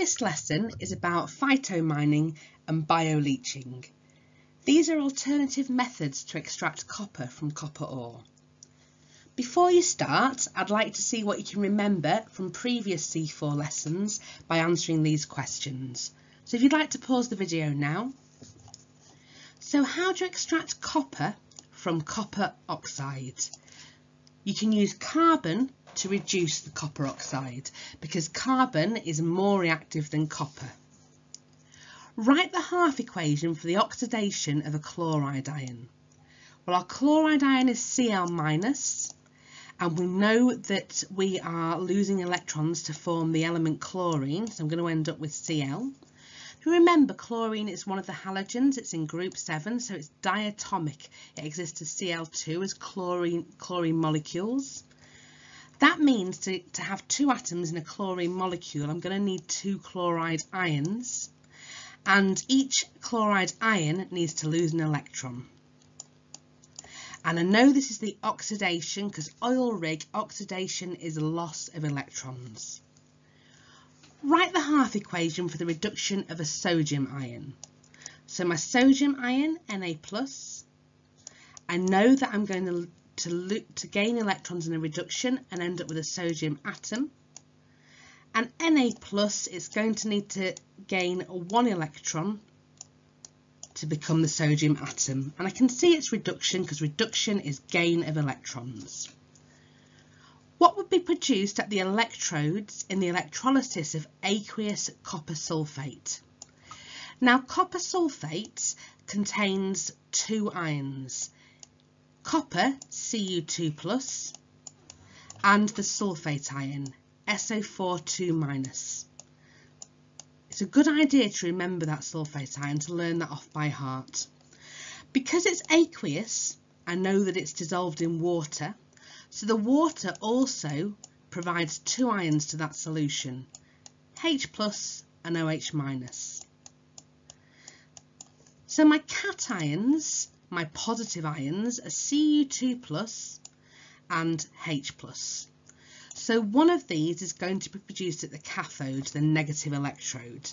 This lesson is about phytomining and bioleaching. These are alternative methods to extract copper from copper ore. Before you start, I'd like to see what you can remember from previous C4 lessons by answering these questions. So if you'd like to pause the video now. So how do you extract copper from copper oxide? You can use carbon to reduce the copper oxide because carbon is more reactive than copper. Write the half equation for the oxidation of a chloride ion. Well, our chloride ion is Cl minus, and we know that we are losing electrons to form the element chlorine, so I'm going to end up with Cl. Remember, chlorine is one of the halogens, it's in group 7, so it's diatomic. It exists as Cl2 as chlorine, chlorine molecules. That means to, to have two atoms in a chlorine molecule, I'm going to need two chloride ions. And each chloride ion needs to lose an electron. And I know this is the oxidation because oil rig oxidation is a loss of electrons. Write the half equation for the reduction of a sodium ion. So my sodium ion, Na+, I know that I'm going to to, to gain electrons in a reduction and end up with a sodium atom. And Na plus is going to need to gain one electron to become the sodium atom. And I can see it's reduction because reduction is gain of electrons. What would be produced at the electrodes in the electrolysis of aqueous copper sulfate? Now copper sulfate contains two ions, copper Cu2 plus and the sulfate ion SO4 2 minus. It's a good idea to remember that sulfate ion to learn that off by heart. Because it's aqueous, I know that it's dissolved in water, so the water also provides two ions to that solution, H plus and OH minus. So my cations my positive ions are Cu2 plus and H plus. So one of these is going to be produced at the cathode, the negative electrode.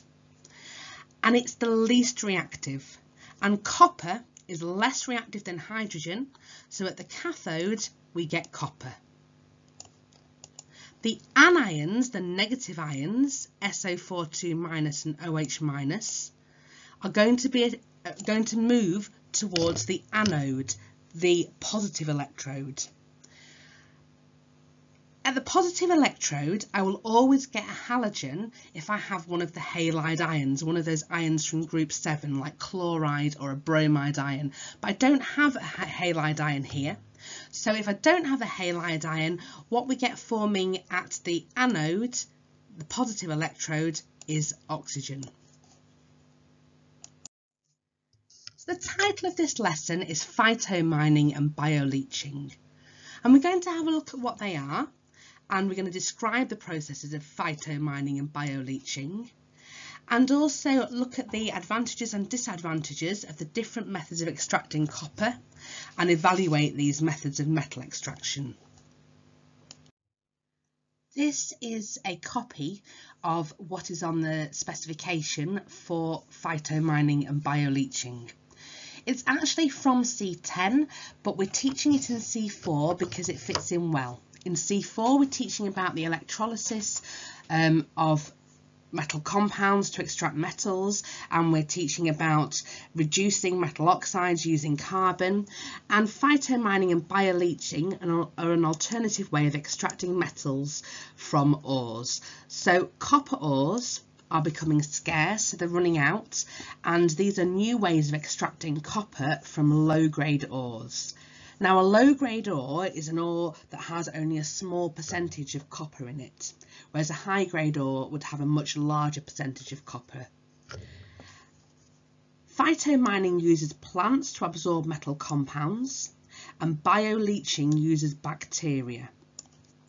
And it's the least reactive. And copper is less reactive than hydrogen, so at the cathode we get copper. The anions, the negative ions, SO42 minus and OH minus, are going to be uh, going to move towards the anode, the positive electrode. At the positive electrode, I will always get a halogen if I have one of the halide ions, one of those ions from group 7, like chloride or a bromide ion. But I don't have a halide ion here. So if I don't have a halide ion, what we get forming at the anode, the positive electrode, is oxygen. The title of this lesson is Phytomining and Bioleaching. And we're going to have a look at what they are and we're going to describe the processes of phytomining and bioleaching and also look at the advantages and disadvantages of the different methods of extracting copper and evaluate these methods of metal extraction. This is a copy of what is on the specification for phytomining and bioleaching. It's actually from C10, but we're teaching it in C4 because it fits in well. In C4, we're teaching about the electrolysis um, of metal compounds to extract metals and we're teaching about reducing metal oxides using carbon and phytomining and bioleaching are an alternative way of extracting metals from ores. So copper ores are becoming scarce, they're running out, and these are new ways of extracting copper from low-grade ores. Now a low-grade ore is an ore that has only a small percentage of copper in it, whereas a high-grade ore would have a much larger percentage of copper. Phytomining uses plants to absorb metal compounds and bioleaching uses bacteria.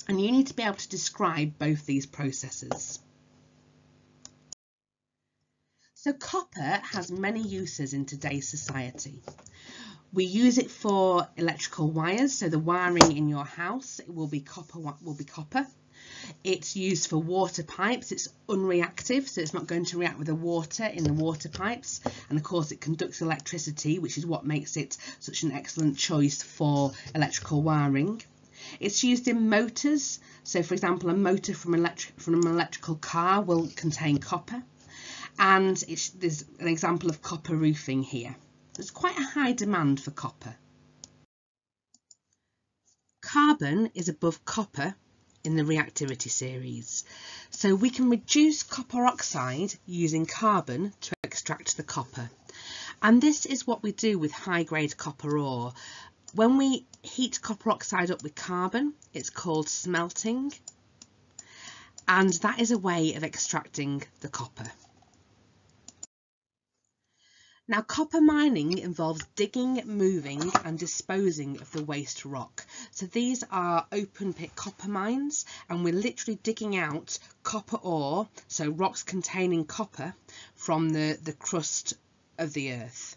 And you need to be able to describe both these processes. So copper has many uses in today's society. We use it for electrical wires, so the wiring in your house will be copper. Will be copper. It's used for water pipes. It's unreactive, so it's not going to react with the water in the water pipes. And of course, it conducts electricity, which is what makes it such an excellent choice for electrical wiring. It's used in motors. So, for example, a motor from, electric, from an electrical car will contain copper. And there's an example of copper roofing here. There's quite a high demand for copper. Carbon is above copper in the reactivity series. So we can reduce copper oxide using carbon to extract the copper. And this is what we do with high grade copper ore. When we heat copper oxide up with carbon, it's called smelting. And that is a way of extracting the copper. Now, copper mining involves digging, moving and disposing of the waste rock. So these are open pit copper mines and we're literally digging out copper ore, so rocks containing copper, from the, the crust of the earth.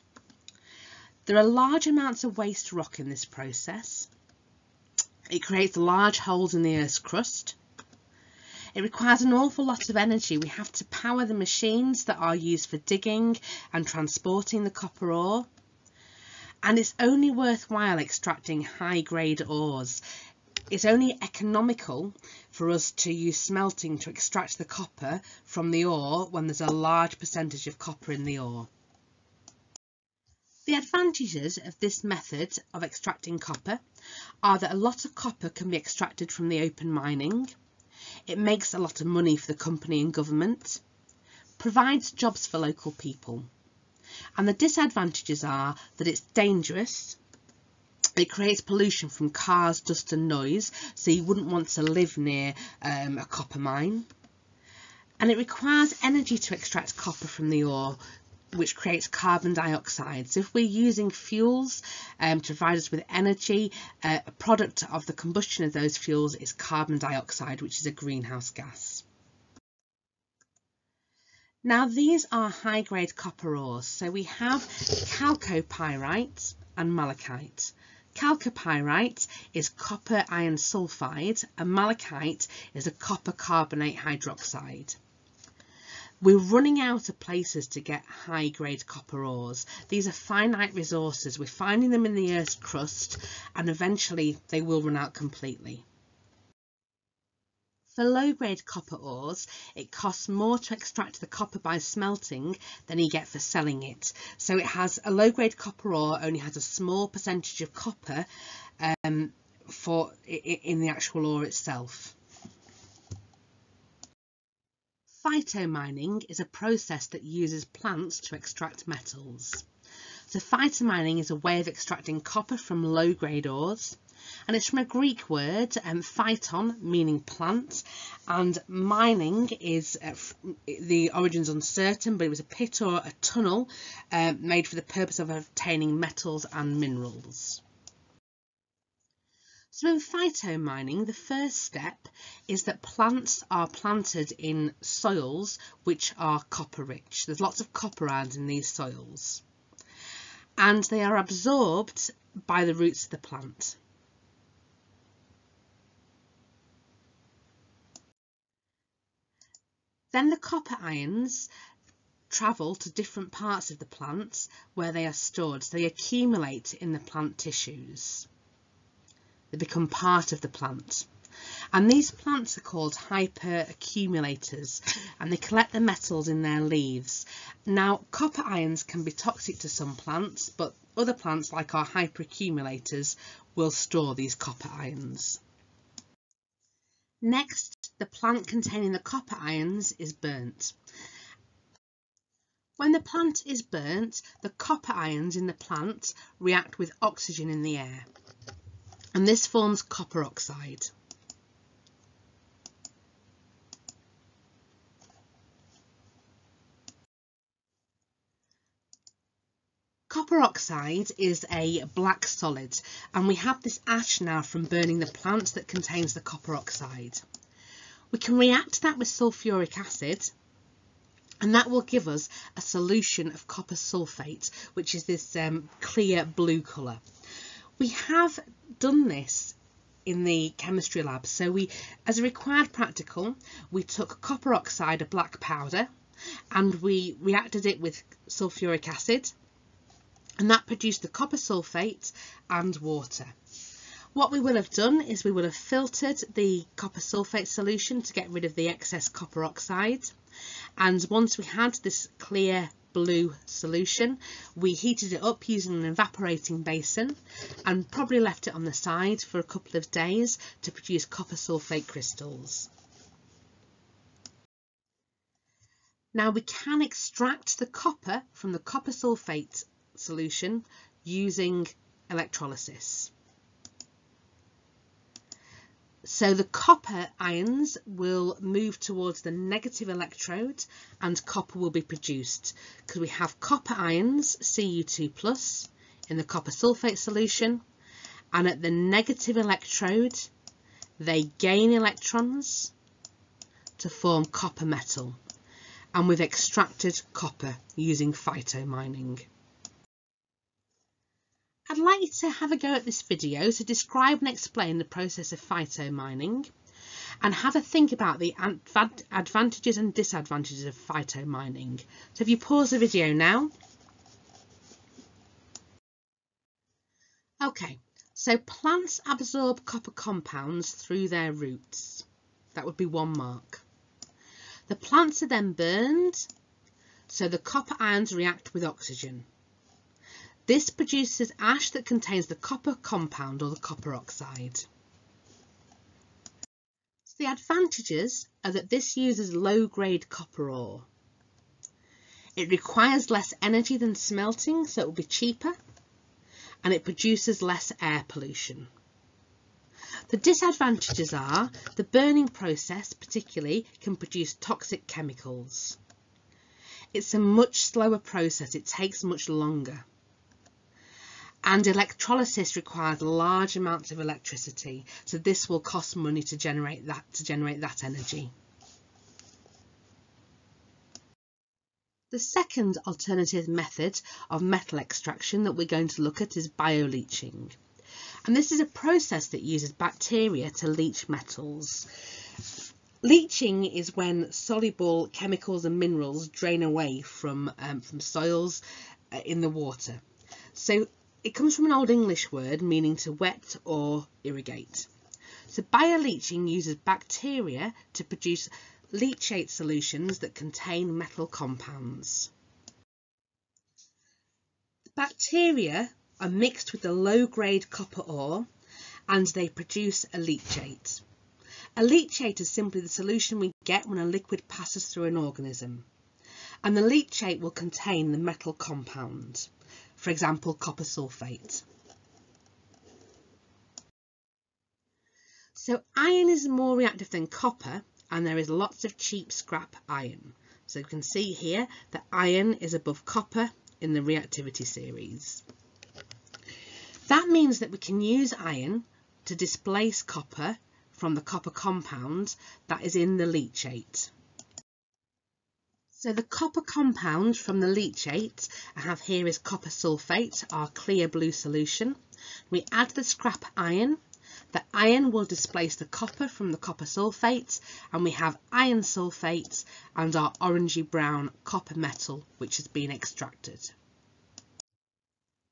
There are large amounts of waste rock in this process. It creates large holes in the earth's crust it requires an awful lot of energy. We have to power the machines that are used for digging and transporting the copper ore. And it's only worthwhile extracting high grade ores. It's only economical for us to use smelting to extract the copper from the ore when there's a large percentage of copper in the ore. The advantages of this method of extracting copper are that a lot of copper can be extracted from the open mining, it makes a lot of money for the company and government, provides jobs for local people. And the disadvantages are that it's dangerous, it creates pollution from cars, dust and noise, so you wouldn't want to live near um, a copper mine. And it requires energy to extract copper from the ore, which creates carbon dioxide. So if we're using fuels um, to provide us with energy, uh, a product of the combustion of those fuels is carbon dioxide, which is a greenhouse gas. Now these are high grade copper ores. So we have chalcopyrite and malachite. Chalcopyrite is copper iron sulfide and malachite is a copper carbonate hydroxide. We're running out of places to get high grade copper ores. These are finite resources. We're finding them in the Earth's crust and eventually they will run out completely. For low grade copper ores, it costs more to extract the copper by smelting than you get for selling it. So it has a low grade copper ore only has a small percentage of copper um, for in the actual ore itself. Phytomining is a process that uses plants to extract metals. So phytomining is a way of extracting copper from low-grade ores and it's from a Greek word, um, phyton, meaning plant, and mining is, uh, the origin's uncertain, but it was a pit or a tunnel uh, made for the purpose of obtaining metals and minerals. So in phytomining, the first step is that plants are planted in soils which are copper rich. There's lots of copper ions in these soils and they are absorbed by the roots of the plant. Then the copper ions travel to different parts of the plant where they are stored. So they accumulate in the plant tissues. They become part of the plant. And these plants are called hyperaccumulators and they collect the metals in their leaves. Now, copper ions can be toxic to some plants, but other plants, like our hyperaccumulators, will store these copper ions. Next, the plant containing the copper ions is burnt. When the plant is burnt, the copper ions in the plant react with oxygen in the air and this forms copper oxide. Copper oxide is a black solid and we have this ash now from burning the plant that contains the copper oxide. We can react that with sulfuric acid and that will give us a solution of copper sulfate which is this um, clear blue colour. We have done this in the chemistry lab. So we, as a required practical, we took copper oxide, a black powder, and we reacted it with sulfuric acid, and that produced the copper sulfate and water. What we will have done is we will have filtered the copper sulfate solution to get rid of the excess copper oxide. And once we had this clear blue solution. We heated it up using an evaporating basin and probably left it on the side for a couple of days to produce copper sulfate crystals. Now we can extract the copper from the copper sulfate solution using electrolysis. So the copper ions will move towards the negative electrode and copper will be produced. Because we have copper ions, Cu2 plus, in the copper sulfate solution. And at the negative electrode they gain electrons to form copper metal. And we've extracted copper using phytomining. I'd like you to have a go at this video to describe and explain the process of phytomining and have a think about the advantages and disadvantages of phytomining. So if you pause the video now. Okay, so plants absorb copper compounds through their roots. That would be one mark. The plants are then burned, so the copper ions react with oxygen. This produces ash that contains the copper compound or the copper oxide. So the advantages are that this uses low-grade copper ore. It requires less energy than smelting, so it will be cheaper, and it produces less air pollution. The disadvantages are the burning process particularly can produce toxic chemicals. It's a much slower process, it takes much longer and electrolysis requires large amounts of electricity so this will cost money to generate that to generate that energy The second alternative method of metal extraction that we're going to look at is bioleaching. And this is a process that uses bacteria to leach metals. Leaching is when soluble chemicals and minerals drain away from, um, from soils uh, in the water. So it comes from an Old English word meaning to wet or irrigate. So bioleaching uses bacteria to produce leachate solutions that contain metal compounds. The bacteria are mixed with the low-grade copper ore and they produce a leachate. A leachate is simply the solution we get when a liquid passes through an organism and the leachate will contain the metal compound for example copper sulfate. So iron is more reactive than copper and there is lots of cheap scrap iron. So you can see here that iron is above copper in the reactivity series. That means that we can use iron to displace copper from the copper compound that is in the leachate. So the copper compound from the leachate I have here is copper sulfate, our clear blue solution. We add the scrap iron. The iron will displace the copper from the copper sulfate and we have iron sulfate and our orangey brown copper metal which has been extracted.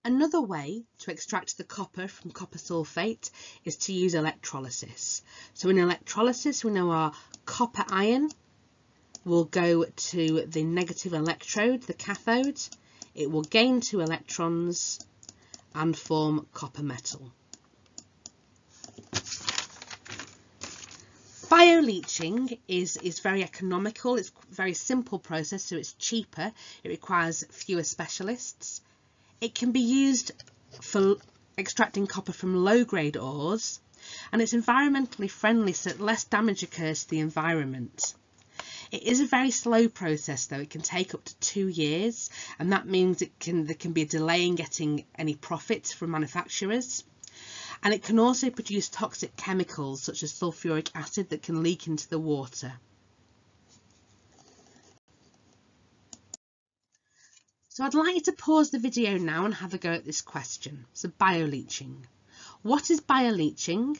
Another way to extract the copper from copper sulfate is to use electrolysis. So in electrolysis we know our copper ion will go to the negative electrode, the cathode. It will gain two electrons and form copper metal. Bioleaching is, is very economical, it's a very simple process, so it's cheaper, it requires fewer specialists. It can be used for extracting copper from low-grade ores, and it's environmentally friendly so that less damage occurs to the environment. It is a very slow process though, it can take up to two years and that means it can there can be a delay in getting any profits from manufacturers. And it can also produce toxic chemicals such as sulfuric acid that can leak into the water. So I'd like you to pause the video now and have a go at this question. So bioleaching. What is bioleaching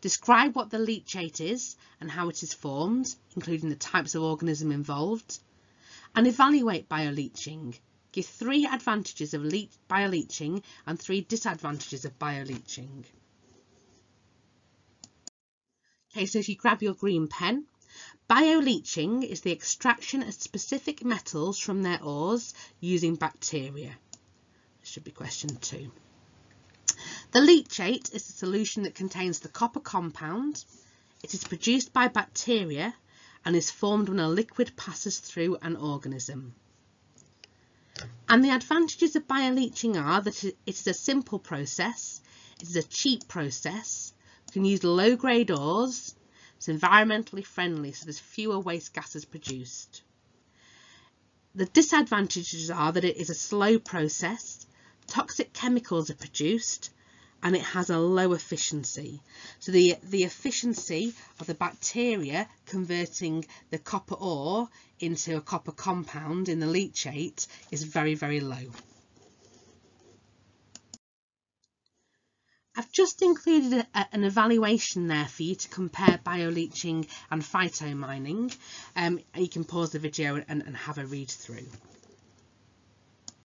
Describe what the leachate is and how it is formed, including the types of organism involved. And evaluate bioleaching. Give three advantages of bioleaching and three disadvantages of bioleaching. Okay, so if you grab your green pen, bioleaching is the extraction of specific metals from their ores using bacteria. This should be question two. The leachate is a solution that contains the copper compound. It is produced by bacteria and is formed when a liquid passes through an organism. And the advantages of bioleaching are that it is a simple process, it is a cheap process, you can use low-grade ores, it's environmentally friendly so there's fewer waste gases produced. The disadvantages are that it is a slow process, toxic chemicals are produced and it has a low efficiency. So the, the efficiency of the bacteria converting the copper ore into a copper compound in the leachate is very, very low. I've just included a, an evaluation there for you to compare bioleaching and phytomining. Um, you can pause the video and, and have a read through.